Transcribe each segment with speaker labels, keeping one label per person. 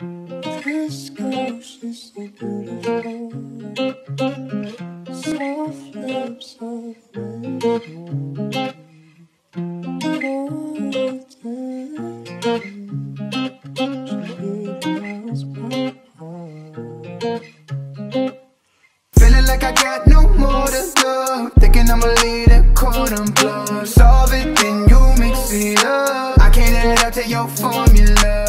Speaker 1: This girl, she's so beautiful. Soft lips, soft lips.
Speaker 2: Feeling like I got no more to love. Thinking I'ma lead a cold and. Solve it, then you mix it up. I can't add it up to your formula.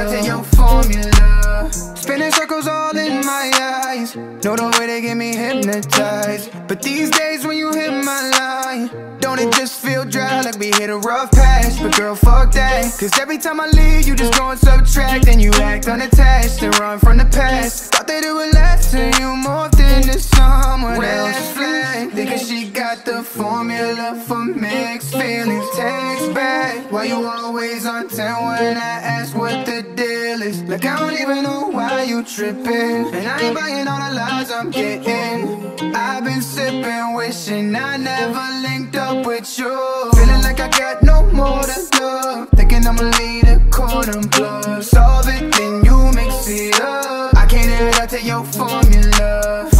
Speaker 2: Can't add it up to your formula. Spinning circles all in my eyes. Know the way they get me hypnotized. But these days when you hit my line, don't it just feel dry like we hit a rough patch? But girl, fuck that. Cause every time I leave, you just go and subtract. And you act unattached and run from the past. Thought that it would last till you morphed into someone else. Flag. Thinking she got the formula for mixed feelings. Text back. Why you always on 10 when I ask what the deal is? Like I don't even know why you tripping. And I ain't buying all the lies I'm getting. I've been sipping, wishing I never linked up with you. Feeling like I got no more to love. Thinking I'ma lead a and blood. Solve it, then you mix it up. I can't add up to your formula.